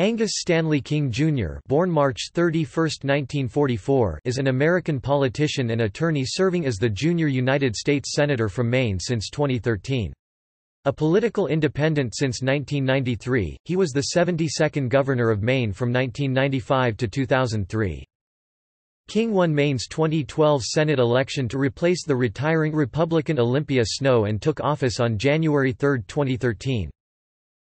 Angus Stanley King Jr. born March 31, 1944, is an American politician and attorney serving as the junior United States Senator from Maine since 2013. A political independent since 1993, he was the 72nd Governor of Maine from 1995 to 2003. King won Maine's 2012 Senate election to replace the retiring Republican Olympia Snowe and took office on January 3, 2013.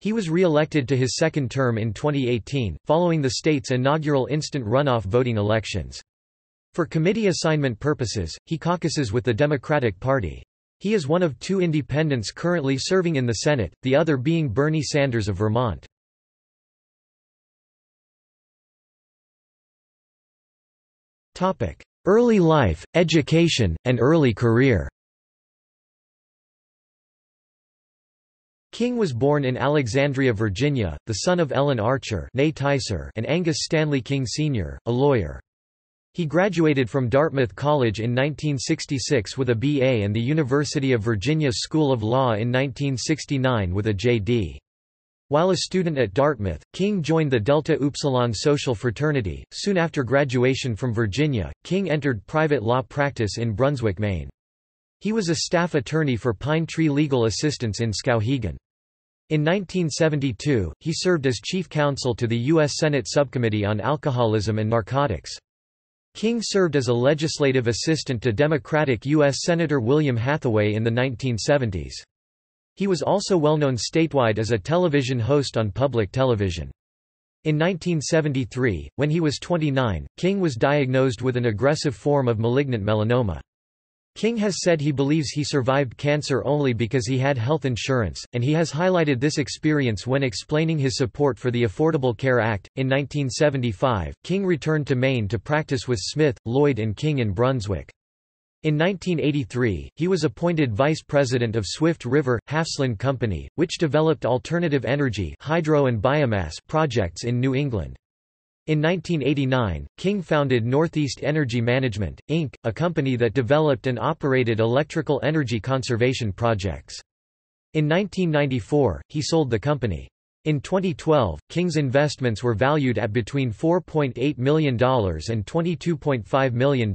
He was re-elected to his second term in 2018, following the state's inaugural instant runoff voting elections. For committee assignment purposes, he caucuses with the Democratic Party. He is one of two independents currently serving in the Senate, the other being Bernie Sanders of Vermont. Early life, education, and early career King was born in Alexandria, Virginia, the son of Ellen Archer and Angus Stanley King Sr., a lawyer. He graduated from Dartmouth College in 1966 with a B.A. and the University of Virginia School of Law in 1969 with a J.D. While a student at Dartmouth, King joined the Delta Upsilon social fraternity. Soon after graduation from Virginia, King entered private law practice in Brunswick, Maine. He was a staff attorney for Pine Tree Legal Assistance in Skowhegan. In 1972, he served as chief counsel to the U.S. Senate Subcommittee on Alcoholism and Narcotics. King served as a legislative assistant to Democratic U.S. Senator William Hathaway in the 1970s. He was also well known statewide as a television host on public television. In 1973, when he was 29, King was diagnosed with an aggressive form of malignant melanoma. King has said he believes he survived cancer only because he had health insurance, and he has highlighted this experience when explaining his support for the Affordable Care Act. In 1975, King returned to Maine to practice with Smith, Lloyd, and King in Brunswick. In 1983, he was appointed vice president of Swift River, Hafslund Company, which developed alternative energy hydro and biomass projects in New England. In 1989, King founded Northeast Energy Management, Inc., a company that developed and operated electrical energy conservation projects. In 1994, he sold the company. In 2012, King's investments were valued at between $4.8 million and $22.5 million.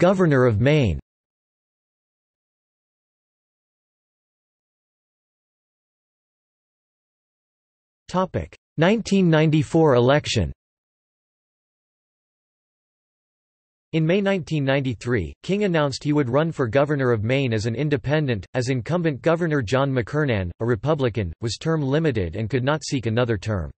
Governor of Maine 1994 election In May 1993, King announced he would run for governor of Maine as an independent, as incumbent Governor John McKernan, a Republican, was term limited and could not seek another term.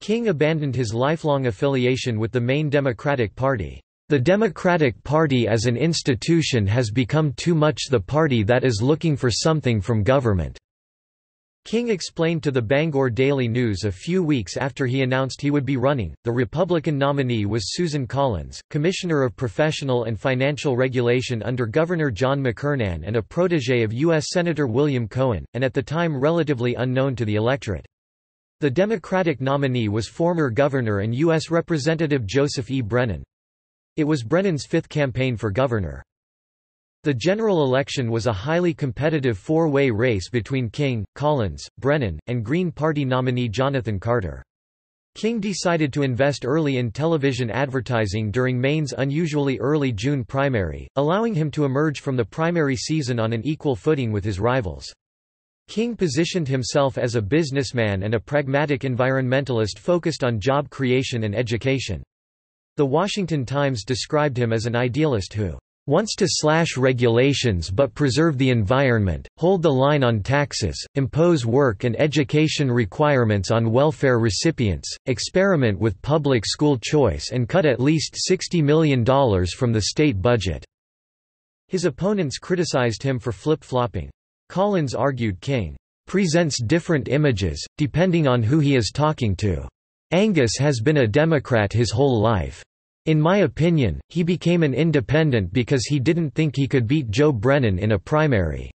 King abandoned his lifelong affiliation with the Maine Democratic Party. The Democratic Party as an institution has become too much the party that is looking for something from government. King explained to the Bangor Daily News a few weeks after he announced he would be running. The Republican nominee was Susan Collins, Commissioner of Professional and Financial Regulation under Governor John McKernan and a protege of U.S. Senator William Cohen, and at the time relatively unknown to the electorate. The Democratic nominee was former Governor and U.S. Representative Joseph E. Brennan. It was Brennan's fifth campaign for governor. The general election was a highly competitive four-way race between King, Collins, Brennan, and Green Party nominee Jonathan Carter. King decided to invest early in television advertising during Maine's unusually early June primary, allowing him to emerge from the primary season on an equal footing with his rivals. King positioned himself as a businessman and a pragmatic environmentalist focused on job creation and education. The Washington Times described him as an idealist who wants to slash regulations but preserve the environment, hold the line on taxes, impose work and education requirements on welfare recipients, experiment with public school choice and cut at least $60 million from the state budget." His opponents criticized him for flip-flopping. Collins argued King presents different images, depending on who he is talking to. Angus has been a Democrat his whole life. In my opinion, he became an independent because he didn't think he could beat Joe Brennan in a primary.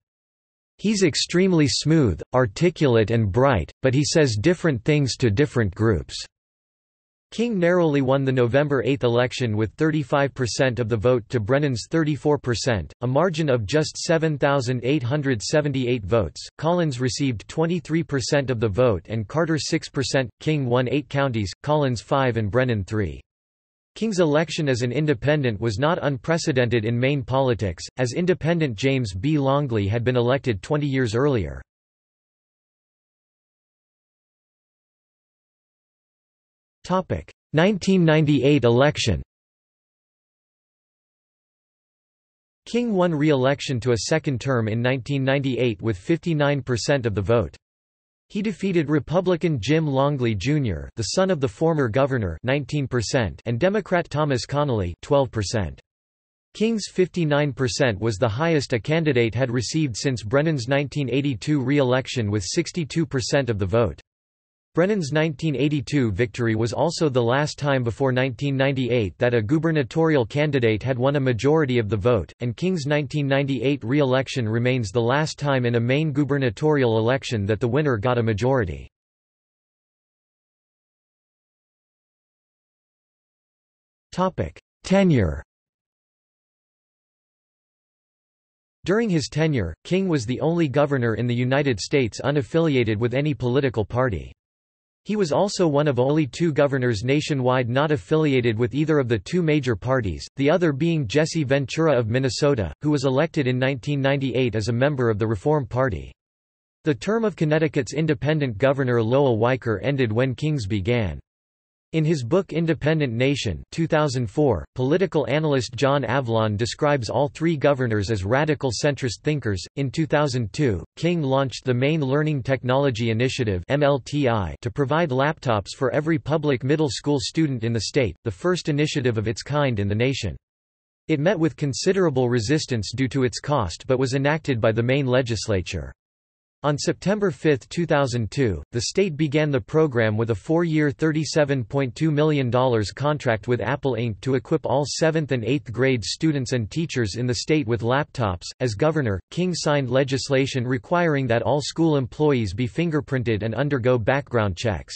He's extremely smooth, articulate and bright, but he says different things to different groups. King narrowly won the November 8 election with 35% of the vote to Brennan's 34%, a margin of just 7,878 votes. Collins received 23% of the vote and Carter 6%. King won 8 counties, Collins 5 and Brennan 3. King's election as an independent was not unprecedented in Maine politics, as independent James B. Longley had been elected 20 years earlier. Topic: 1998 election King won re-election to a second term in 1998 with 59% of the vote. He defeated Republican Jim Longley Jr., the son of the former governor, 19%, and Democrat Thomas Connolly, 12%. King's 59% was the highest a candidate had received since Brennan's 1982 re-election with 62% of the vote. Brennan's 1982 victory was also the last time before 1998 that a gubernatorial candidate had won a majority of the vote, and King's 1998 re-election remains the last time in a Maine gubernatorial election that the winner got a majority. Tenure During his tenure, King was the only governor in the United States unaffiliated with any political party. He was also one of only two governors nationwide not affiliated with either of the two major parties, the other being Jesse Ventura of Minnesota, who was elected in 1998 as a member of the Reform Party. The term of Connecticut's independent governor Lowell Weicker ended when King's began. In his book Independent Nation 2004, political analyst John Avlon describes all three governors as radical centrist thinkers. In 2002, King launched the Maine Learning Technology Initiative (MLTI) to provide laptops for every public middle school student in the state, the first initiative of its kind in the nation. It met with considerable resistance due to its cost but was enacted by the Maine legislature. On September 5, 2002, the state began the program with a four-year $37.2 million contract with Apple Inc. to equip all 7th and 8th grade students and teachers in the state with laptops. As governor, King signed legislation requiring that all school employees be fingerprinted and undergo background checks.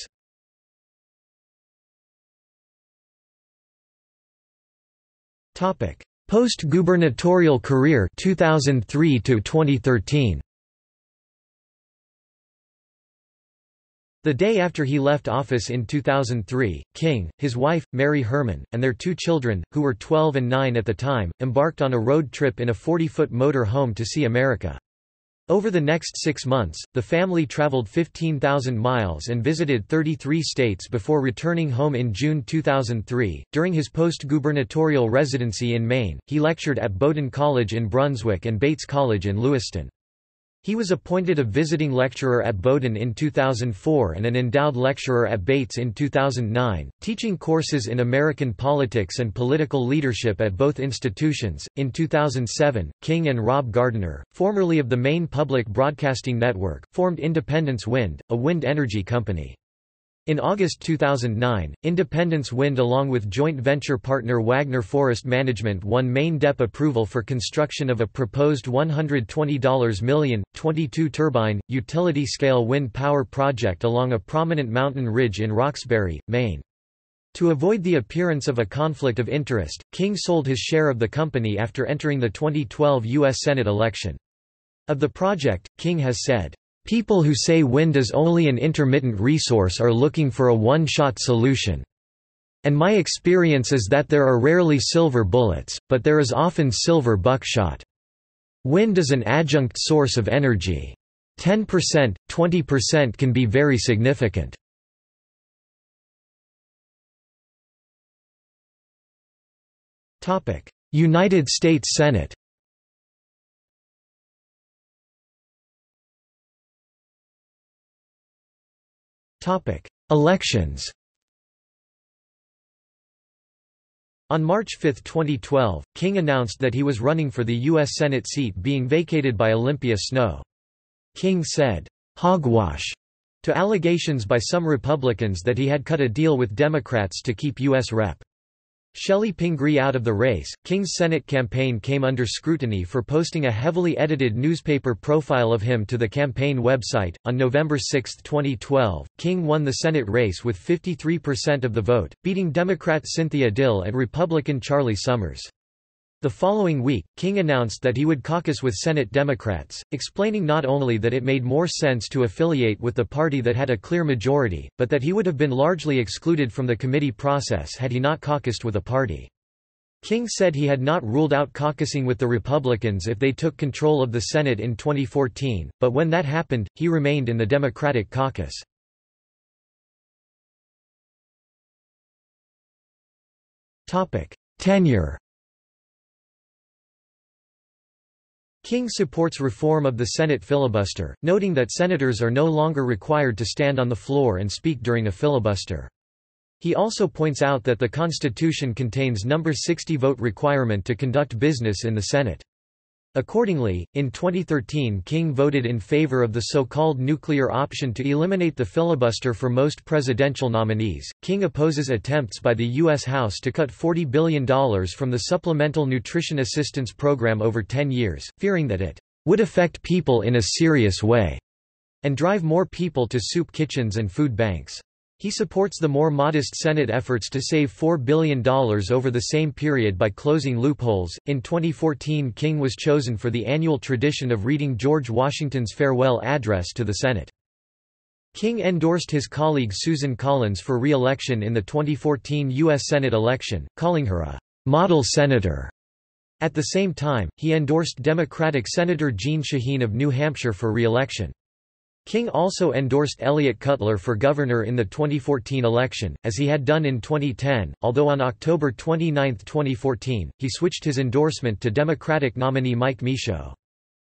Post-gubernatorial career 2003 to 2013. The day after he left office in 2003, King, his wife, Mary Herman, and their two children, who were 12 and 9 at the time, embarked on a road trip in a 40-foot motor home to see America. Over the next six months, the family traveled 15,000 miles and visited 33 states before returning home in June 2003. During his post gubernatorial residency in Maine, he lectured at Bowdoin College in Brunswick and Bates College in Lewiston. He was appointed a visiting lecturer at Bowdoin in 2004 and an endowed lecturer at Bates in 2009, teaching courses in American politics and political leadership at both institutions. In 2007, King and Rob Gardiner, formerly of the Maine Public Broadcasting Network, formed Independence Wind, a wind energy company. In August 2009, Independence Wind along with joint venture partner Wagner Forest Management won Maine DEP approval for construction of a proposed $120 million, 22-turbine, utility-scale wind power project along a prominent mountain ridge in Roxbury, Maine. To avoid the appearance of a conflict of interest, King sold his share of the company after entering the 2012 U.S. Senate election. Of the project, King has said, People who say wind is only an intermittent resource are looking for a one-shot solution. And my experience is that there are rarely silver bullets, but there is often silver buckshot. Wind is an adjunct source of energy. 10%, 20% can be very significant. United States Senate Topic: Elections. On March 5, 2012, King announced that he was running for the U.S. Senate seat being vacated by Olympia Snowe. King said, "'Hogwash' to allegations by some Republicans that he had cut a deal with Democrats to keep U.S. Rep. Chellie Pingree out of the race, King's Senate campaign came under scrutiny for posting a heavily edited newspaper profile of him to the campaign website. On November 6, 2012, King won the Senate race with 53% of the vote, beating Democrat Cynthia Dill and Republican Charlie Summers. The following week, King announced that he would caucus with Senate Democrats, explaining not only that it made more sense to affiliate with the party that had a clear majority, but that he would have been largely excluded from the committee process had he not caucused with a party. King said he had not ruled out caucusing with the Republicans if they took control of the Senate in 2014, but when that happened, he remained in the Democratic caucus. Tenure King supports reform of the Senate filibuster, noting that senators are no longer required to stand on the floor and speak during a filibuster. He also points out that the Constitution contains number 60 vote requirement to conduct business in the Senate. Accordingly, in 2013 King voted in favor of the so-called nuclear option to eliminate the filibuster for most presidential nominees. King opposes attempts by the U.S. House to cut $40 billion from the Supplemental Nutrition Assistance Program over 10 years, fearing that it would affect people in a serious way and drive more people to soup kitchens and food banks. He supports the more modest Senate efforts to save $4 billion over the same period by closing loopholes. In 2014, King was chosen for the annual tradition of reading George Washington's farewell address to the Senate. King endorsed his colleague Susan Collins for re-election in the 2014 U.S. Senate election, calling her a model senator. At the same time, he endorsed Democratic Senator Jeanne Shaheen of New Hampshire for re-election. King also endorsed Eliot Cutler for governor in the 2014 election, as he had done in 2010, although on October 29, 2014, he switched his endorsement to Democratic nominee Mike Michaud.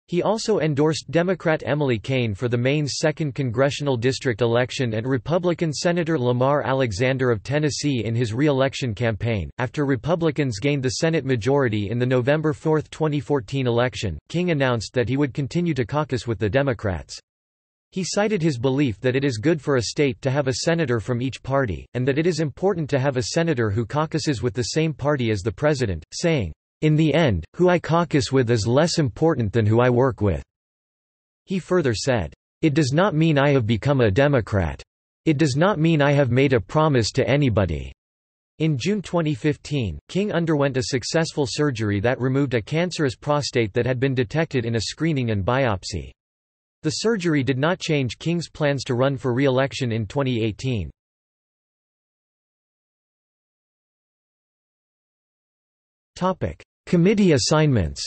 He also endorsed Democrat Emily Cain for the Maine's 2nd Congressional District election and Republican Senator Lamar Alexander of Tennessee in his re-election campaign. After Republicans gained the Senate majority in the November 4, 2014 election, King announced that he would continue to caucus with the Democrats. He cited his belief that it is good for a state to have a senator from each party, and that it is important to have a senator who caucuses with the same party as the president, saying, "...in the end, who I caucus with is less important than who I work with." He further said, "...it does not mean I have become a Democrat. It does not mean I have made a promise to anybody." In June 2015, King underwent a successful surgery that removed a cancerous prostate that had been detected in a screening and biopsy. The surgery did not change King's plans to run for re-election in 2018. Committee assignments.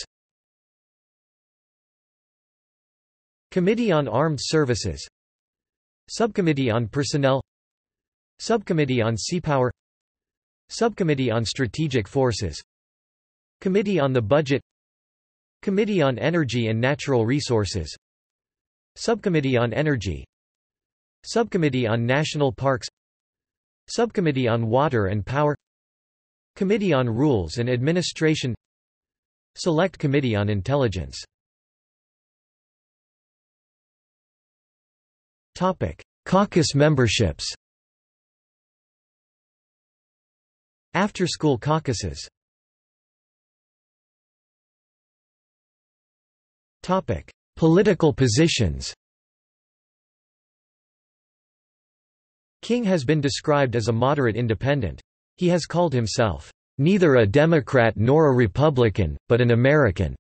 Committee on Armed Services. Subcommittee on Personnel. Subcommittee on Sea Power. Subcommittee on Strategic Forces. Committee on the Budget. Committee on Energy and Natural Resources Subcommittee on Energy. Subcommittee on National Parks. Subcommittee on Water and Power. Committee on Rules and Administration. Select Committee on Intelligence. Topic: Caucus memberships. After-school caucuses. Topic: Political positions King has been described as a moderate independent. He has called himself, "...neither a Democrat nor a Republican, but an American."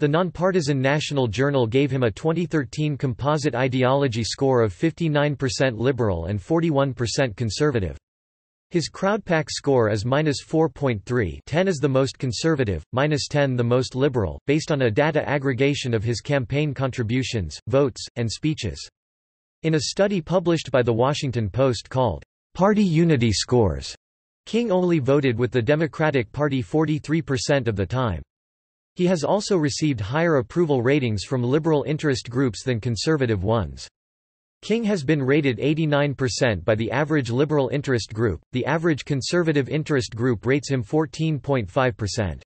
The nonpartisan National Journal gave him a 2013 composite ideology score of 59% liberal and 41% conservative. His Crowdpac score is minus 4.3 10 is the most conservative, minus 10 the most liberal, based on a data aggregation of his campaign contributions, votes, and speeches. In a study published by The Washington Post called, "'Party Unity Scores'", King only voted with the Democratic Party 43% of the time. He has also received higher approval ratings from liberal interest groups than conservative ones. King has been rated 89% by the average liberal interest group, the average conservative interest group rates him 14.5%.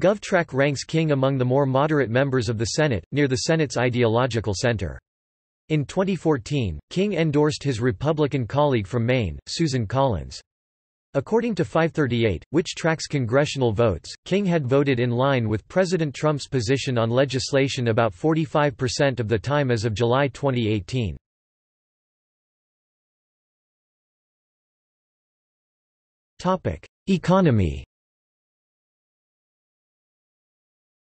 GovTrack ranks King among the more moderate members of the Senate, near the Senate's ideological center. In 2014, King endorsed his Republican colleague from Maine, Susan Collins. According to 538, which tracks congressional votes, King had voted in line with President Trump's position on legislation about 45% of the time as of July 2018. Economy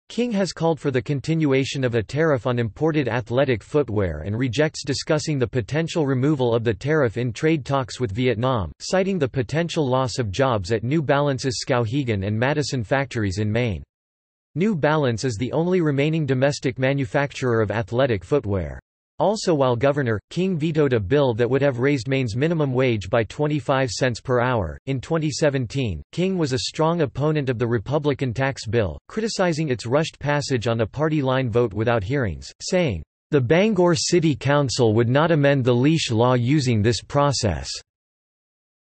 King has called for the continuation of a tariff on imported athletic footwear and rejects discussing the potential removal of the tariff in trade talks with Vietnam, citing the potential loss of jobs at New Balance's Skowhegan and Madison factories in Maine. New Balance is the only remaining domestic manufacturer of athletic footwear. Also while governor, King vetoed a bill that would have raised Maine's minimum wage by 25 cents per hour. In 2017, King was a strong opponent of the Republican tax bill, criticizing its rushed passage on a party line vote without hearings, saying, The Bangor City Council would not amend the leash law using this process.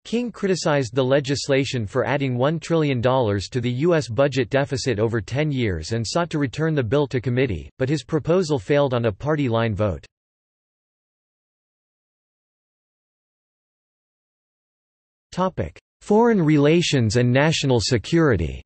King criticized the legislation for adding $1 trillion to the U.S. budget deficit over 10 years and sought to return the bill to committee, but his proposal failed on a party line vote. Topic: Foreign relations and national security.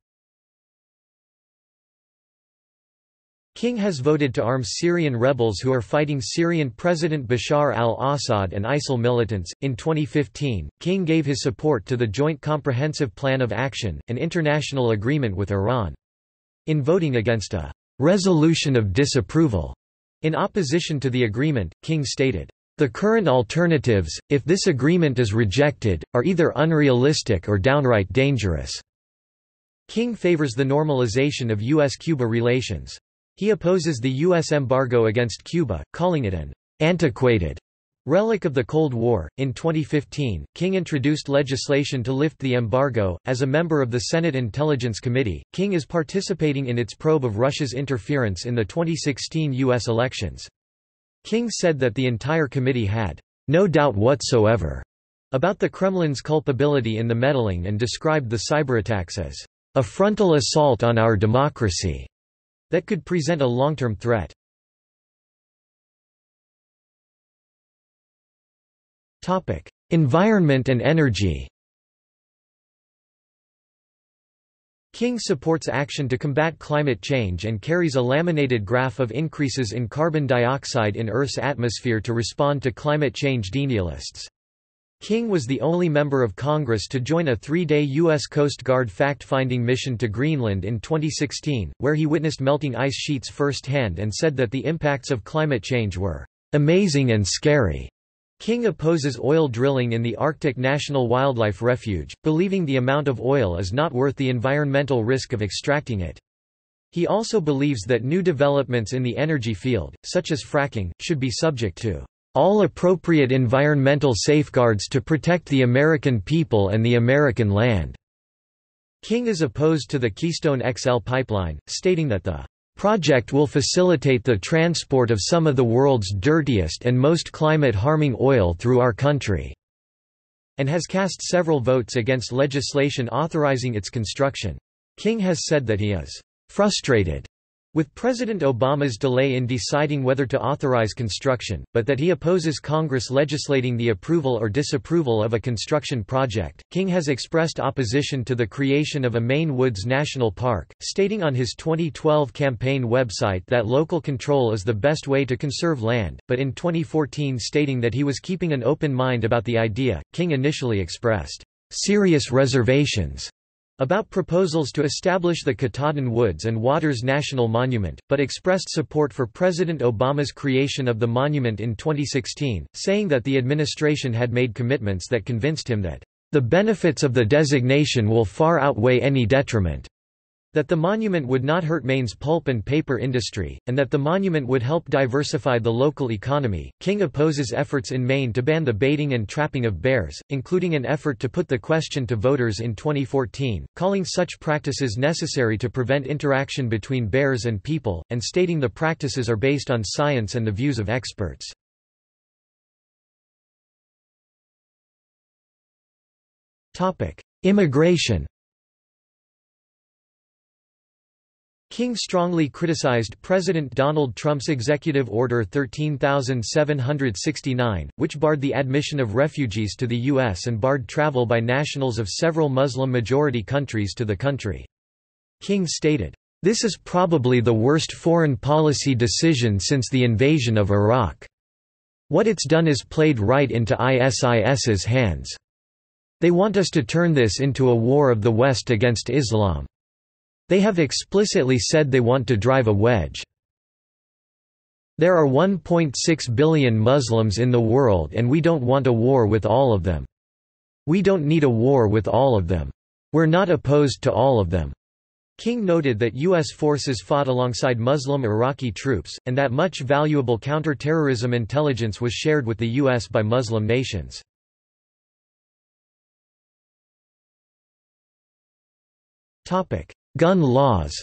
King has voted to arm Syrian rebels who are fighting Syrian President Bashar al-Assad and ISIL militants. In 2015, King gave his support to the Joint Comprehensive Plan of Action, an international agreement with Iran. In voting against a resolution of disapproval in opposition to the agreement, King stated, the current alternatives, if this agreement is rejected, are either unrealistic or downright dangerous. King favors the normalization of U.S.-Cuba relations. He opposes the U.S. embargo against Cuba, calling it an antiquated relic of the Cold War. In 2015, King introduced legislation to lift the embargo. As a member of the Senate Intelligence Committee, King is participating in its probe of Russia's interference in the 2016 U.S. elections. King said that the entire committee had no doubt whatsoever about the Kremlin's culpability in the meddling and described the cyberattacks as a frontal assault on our democracy that could present a long-term threat. Environment and energy King supports action to combat climate change and carries a laminated graph of increases in carbon dioxide in Earth's atmosphere to respond to climate change denialists. King was the only member of Congress to join a three-day U.S. Coast Guard fact-finding mission to Greenland in 2016, where he witnessed melting ice sheets firsthand and said that the impacts of climate change were "...amazing and scary." King opposes oil drilling in the Arctic National Wildlife Refuge, believing the amount of oil is not worth the environmental risk of extracting it. He also believes that new developments in the energy field, such as fracking, should be subject to all appropriate environmental safeguards to protect the American people and the American land. King is opposed to the Keystone XL pipeline, stating that the project will facilitate the transport of some of the world's dirtiest and most climate-harming oil through our country", and has cast several votes against legislation authorizing its construction. King has said that he is "...frustrated," with President Obama's delay in deciding whether to authorize construction, but that he opposes Congress legislating the approval or disapproval of a construction project. King has expressed opposition to the creation of a Maine Woods National Park, stating on his 2012 campaign website that local control is the best way to conserve land, but in 2014 stating that he was keeping an open mind about the idea. King initially expressed serious reservations about proposals to establish the Katahdin Woods and Waters National Monument, but expressed support for President Obama's creation of the monument in 2016, saying that the administration had made commitments that convinced him that, "...the benefits of the designation will far outweigh any detriment." That the monument would not hurt Maine's pulp and paper industry, and that the monument would help diversify the local economy. King opposes efforts in Maine to ban the baiting and trapping of bears, including an effort to put the question to voters in 2014, calling such practices necessary to prevent interaction between bears and people, and stating the practices are based on science and the views of experts. Immigration King strongly criticized President Donald Trump's Executive Order 13769, which barred the admission of refugees to the U.S. and barred travel by nationals of several Muslim-majority countries to the country. King stated, "...this is probably the worst foreign policy decision since the invasion of Iraq. What it's done is played right into ISIS's hands. They want us to turn this into a war of the West against Islam." They have explicitly said they want to drive a wedge. There are 1.6 billion Muslims in the world and we don't want a war with all of them. We don't need a war with all of them. We're not opposed to all of them. King noted that U.S. forces fought alongside Muslim Iraqi troops, and that much valuable counter-terrorism intelligence was shared with the U.S. by Muslim nations. Gun laws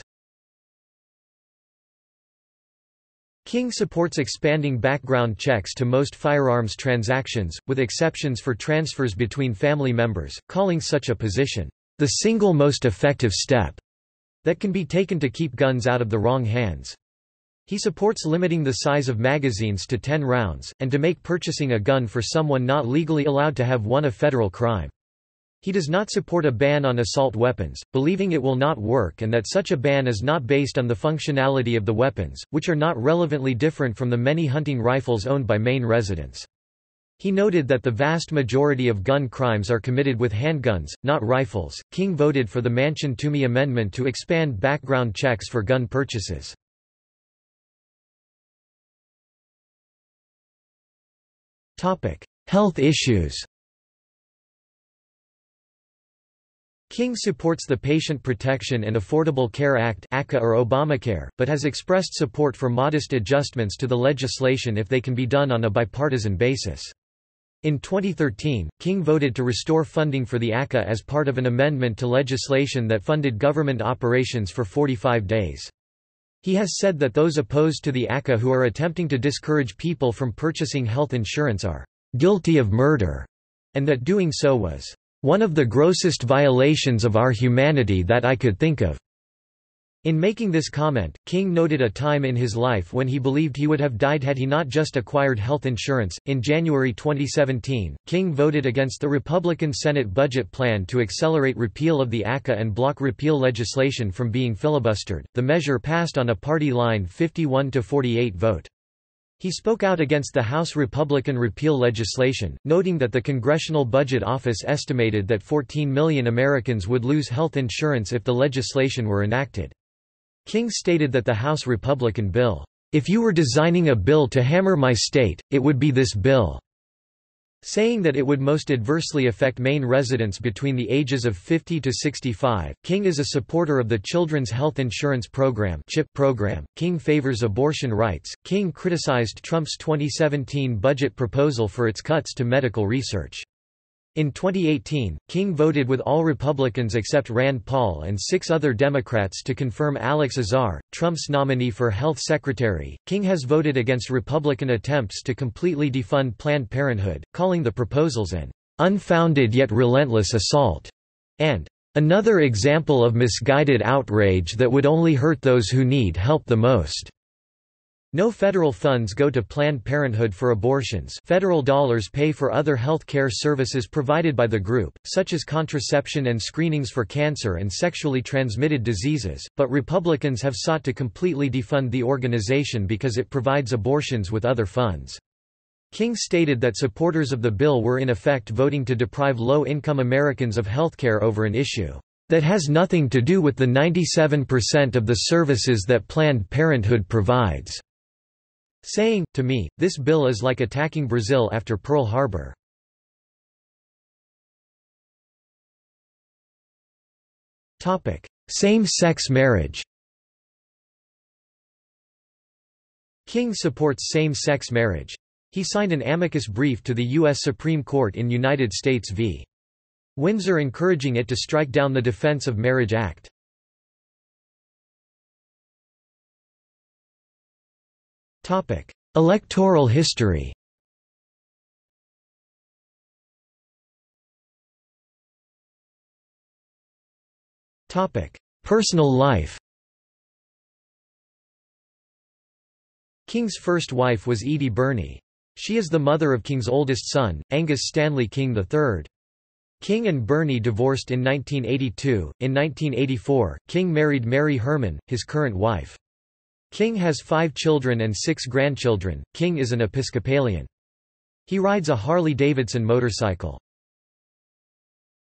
King supports expanding background checks to most firearms transactions, with exceptions for transfers between family members, calling such a position, "...the single most effective step," that can be taken to keep guns out of the wrong hands. He supports limiting the size of magazines to 10 rounds, and to make purchasing a gun for someone not legally allowed to have one a federal crime. He does not support a ban on assault weapons, believing it will not work and that such a ban is not based on the functionality of the weapons, which are not relevantly different from the many hunting rifles owned by Maine residents. He noted that the vast majority of gun crimes are committed with handguns, not rifles. King voted for the Manchin-Toomey Amendment to expand background checks for gun purchases. Health issues King supports the Patient Protection and Affordable Care Act ACA or Obamacare, but has expressed support for modest adjustments to the legislation if they can be done on a bipartisan basis. In 2013, King voted to restore funding for the ACA as part of an amendment to legislation that funded government operations for 45 days. He has said that those opposed to the ACA who are attempting to discourage people from purchasing health insurance are guilty of murder, and that doing so was one of the grossest violations of our humanity that I could think of. In making this comment, King noted a time in his life when he believed he would have died had he not just acquired health insurance. In January 2017, King voted against the Republican Senate budget plan to accelerate repeal of the ACA and block repeal legislation from being filibustered. The measure passed on a party line 51 to 48 vote. He spoke out against the House Republican repeal legislation, noting that the Congressional Budget Office estimated that 14 million Americans would lose health insurance if the legislation were enacted. King stated that the House Republican bill, "...if you were designing a bill to hammer my state, it would be this bill." Saying that it would most adversely affect Maine residents between the ages of 50 to 65. King is a supporter of the Children's Health Insurance Program (CHIP) program. King favors abortion rights. King criticized Trump's 2017 budget proposal for its cuts to medical research. In 2018, King voted with all Republicans except Rand Paul and six other Democrats to confirm Alex Azar, Trump's nominee for health secretary. King has voted against Republican attempts to completely defund Planned Parenthood, calling the proposals an unfounded yet relentless assault, and another example of misguided outrage that would only hurt those who need help the most. No federal funds go to Planned Parenthood for abortions federal dollars pay for other health care services provided by the group, such as contraception and screenings for cancer and sexually transmitted diseases, but Republicans have sought to completely defund the organization because it provides abortions with other funds. King stated that supporters of the bill were in effect voting to deprive low-income Americans of healthcare over an issue that has nothing to do with the 97% of the services that Planned Parenthood provides saying, to me, this bill is like attacking Brazil after Pearl Harbor. Same-sex marriage King supports same-sex marriage. He signed an amicus brief to the U.S. Supreme Court in United States v. Windsor encouraging it to strike down the Defense of Marriage Act. Electoral history Personal life King's first wife was Edie Burney. She is the mother of King's oldest son, Angus Stanley King III. King and Burney divorced in 1982. In 1984, King married Mary Herman, his current wife. King has five children and six grandchildren. King is an Episcopalian. He rides a Harley-Davidson motorcycle.